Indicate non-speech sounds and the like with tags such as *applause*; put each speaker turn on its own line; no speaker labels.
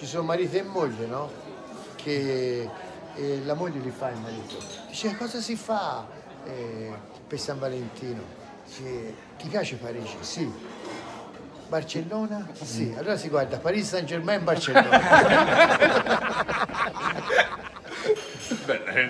ci sono marito e moglie, no? Che eh, la moglie gli fa il marito. Dice eh, cosa si fa eh, per San Valentino? Dice ti piace Parigi? Sì. Barcellona? Sì. Allora si guarda Paris Saint Germain Barcellona. *laughs*
Beh, eh,